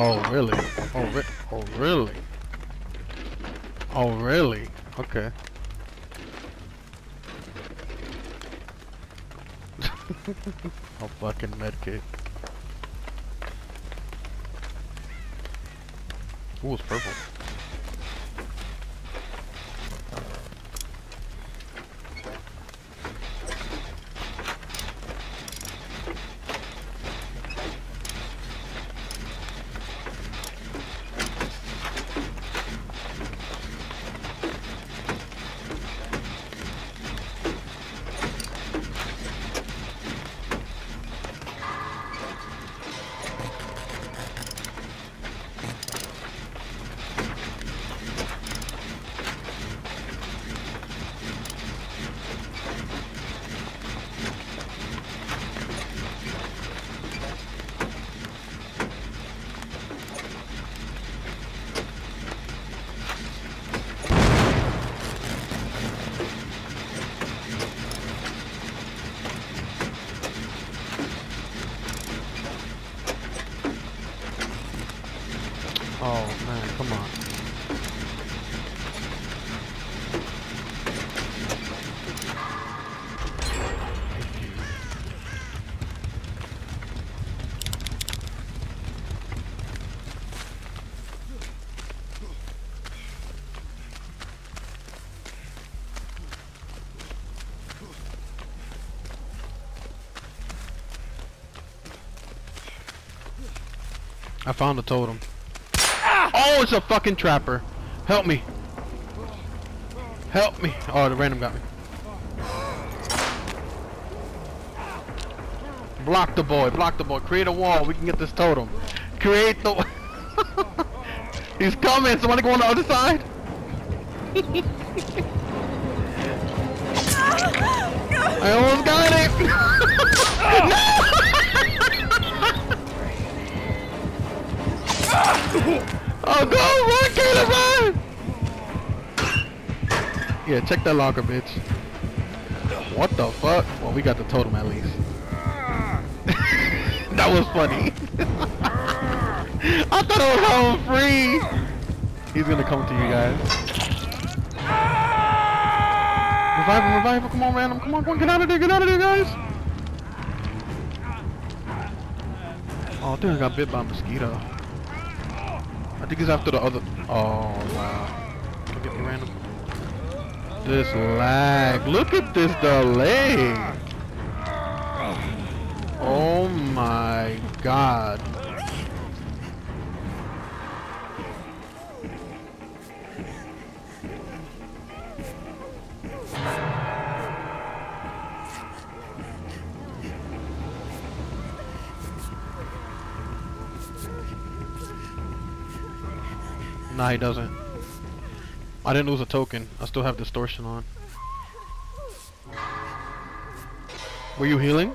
Oh, really? Oh, re oh, really? Oh, really? Okay. oh, fucking medkit. Ooh, it's purple. Oh man, come on. I found the totem. Ah! Oh, it's a fucking trapper. Help me. Help me. Oh, the random got me. Block the boy. Block the boy. Create a wall. We can get this totem. Create the... He's coming. Somebody go on the other side. I almost got it. Go! Run, run! Yeah, check that locker, bitch. What the fuck? Well, we got the totem at least. that was funny. I thought it was home free. He's gonna come to you guys. Revive him. Come on, random. Come on, come on. Get out of there. Get out of there, guys. Oh, think I got bit by a mosquito. I think he's after the other. Oh wow! Can I get me random? This lag. Look at this delay. Oh, oh my god. Nah, he doesn't. I didn't lose a token. I still have distortion on. Were you healing?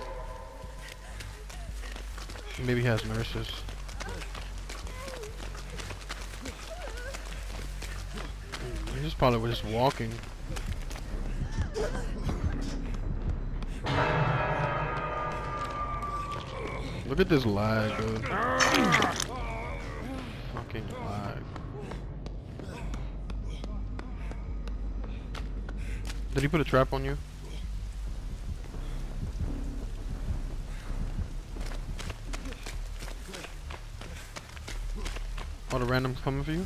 Maybe he has nurses. He just probably was just walking. Look at this lag, dude. Fucking lag. Did he put a trap on you? All the randoms coming for you?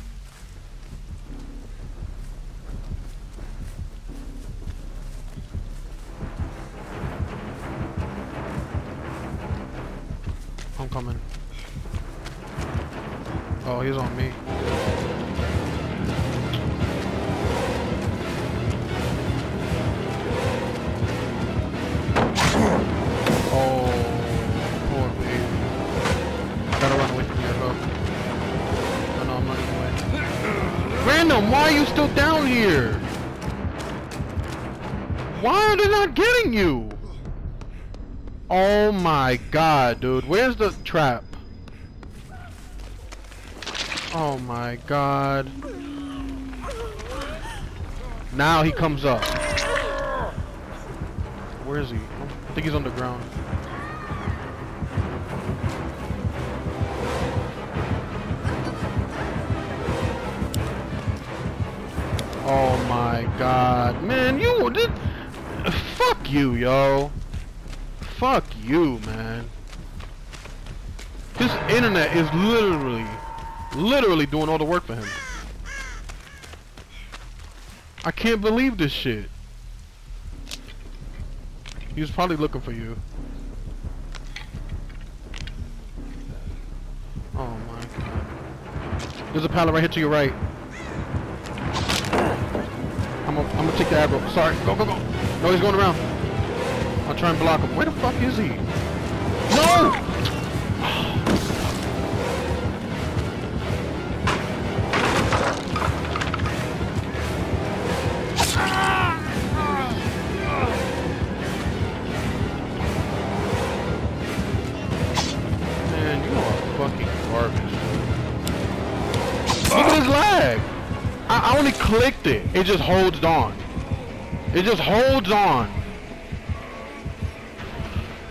I'm coming. Oh, he's on me. Random, why are you still down here? Why are they not getting you? Oh my god, dude. Where's the trap? Oh my god. Now he comes up. Where is he? I think he's on the ground. God, man, you did. Fuck you, yo. Fuck you, man. This internet is literally, literally doing all the work for him. I can't believe this shit. He was probably looking for you. Oh my god. There's a pallet right here to your right. I'm gonna, I'm gonna take the aggro. Sorry, go, go, go. No, he's going around. I'll try and block him. Where the fuck is he? No! It. It just holds on. It just holds on.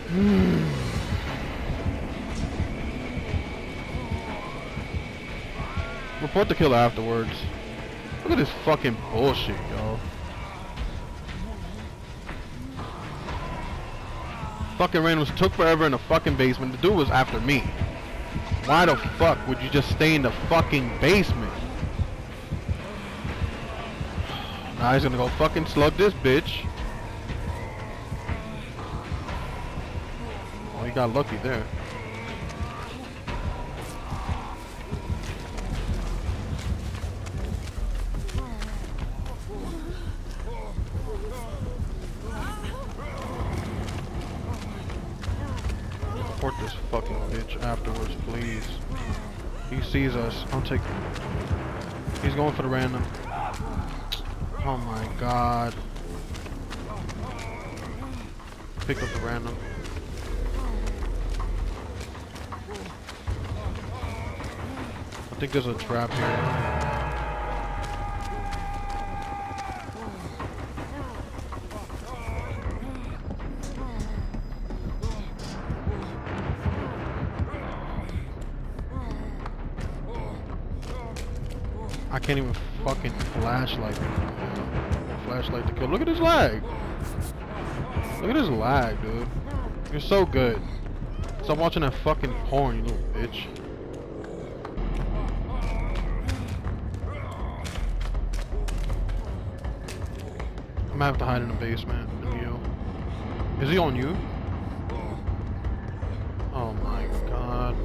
Report the killer afterwards. Look at this fucking bullshit, yo. Fucking randoms took forever in the fucking basement. The dude was after me. Why the fuck would you just stay in the fucking basement? Now he's gonna go fucking slug this bitch. Oh, he got lucky there. Report this fucking bitch afterwards, please. He sees us. I'll take. He's going for the random. Oh my god. Pick up the random. I think there's a trap here. I can't even fucking flashlight. Flashlight to kill. Look at his lag. Look at his lag, dude. You're so good. Stop watching that fucking porn, you little bitch. I'm gonna have to hide in the basement and you. Is he on you? Oh my god.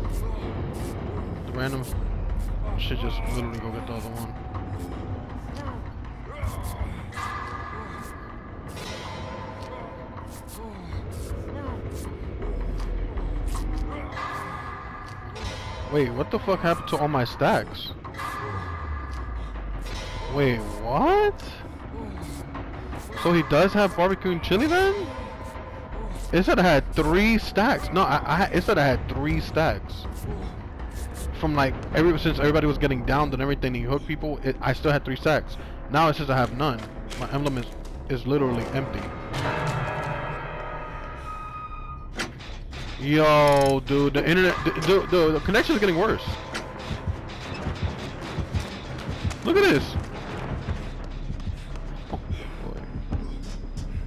The random should just literally go get the other one. Wait, what the fuck happened to all my stacks? Wait, what? So he does have barbecue and chili then? It said I had three stacks. No, I, I it said I had three stacks. From like every since everybody was getting downed and everything, he hooked people. It, I still had three stacks. Now it says I have none. My emblem is is literally empty. Yo, dude, the internet, the, the, the, connection is getting worse. Look at this. Oh,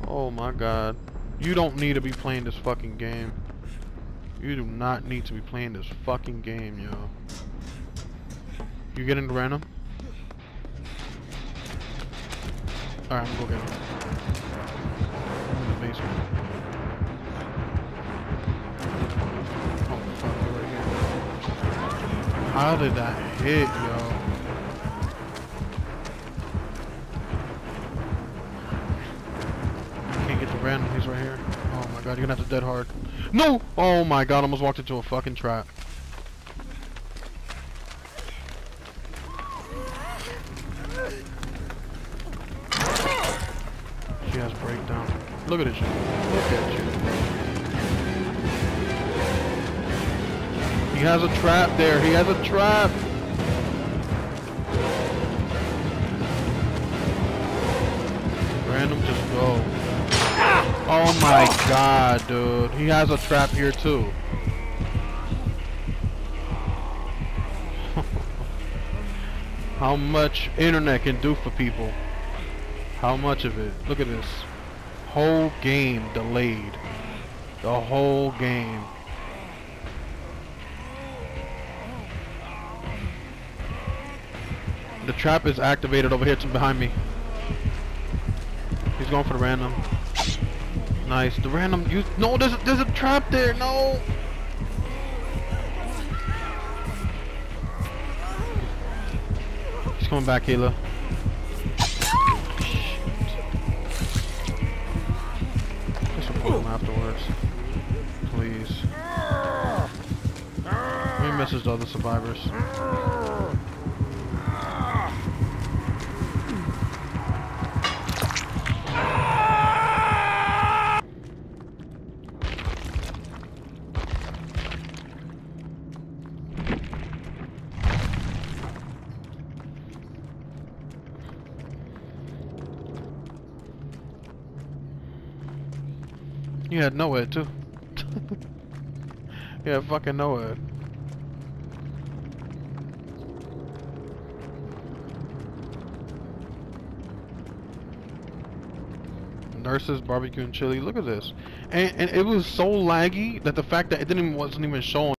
oh my god. You don't need to be playing this fucking game. You do not need to be playing this fucking game, yo. You getting random? Alright, I'm gonna go get him. I'm in the basement. How did that hit, yo? I can't get the random, he's right here. Oh my god, you're gonna have to dead hard. No! Oh my god, I almost walked into a fucking trap. She has breakdown. Look at this He has a trap there. He has a trap. Random just go. Oh my god, dude. He has a trap here too. How much internet can do for people. How much of it? Look at this. Whole game delayed. The whole game. The trap is activated over here to behind me. He's going for the random. Nice. The random you No, there's a, there's a trap there. No. He's coming back, Kayla. Just report him afterwards. Please. Let me message the other survivors. You had nowhere too. you had fucking nowhere. Nurses, barbecue, and chili. Look at this, and and it was so laggy that the fact that it didn't even, wasn't even showing